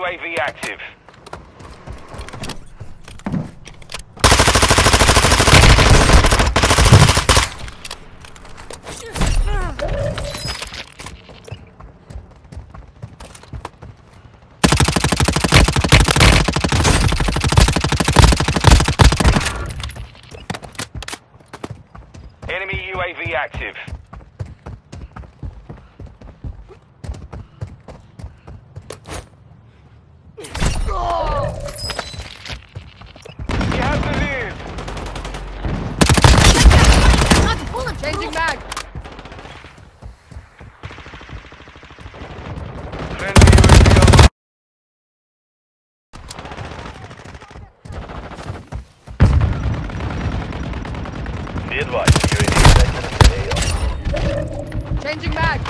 UAV active. Enemy UAV active. Be advised. Changing mag!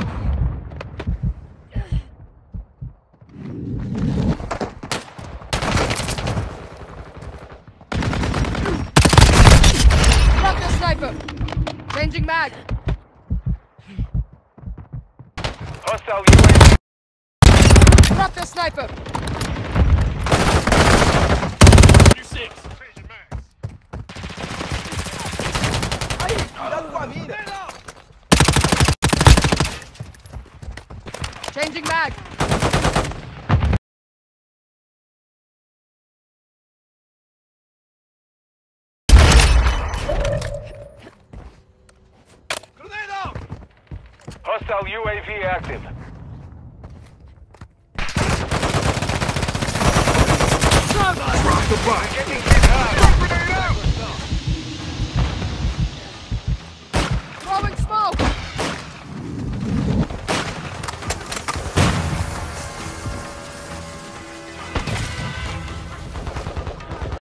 Drop the sniper! Changing mag! Hostile UAV. Drop the sniper! Changing mag! Hostile UAV active.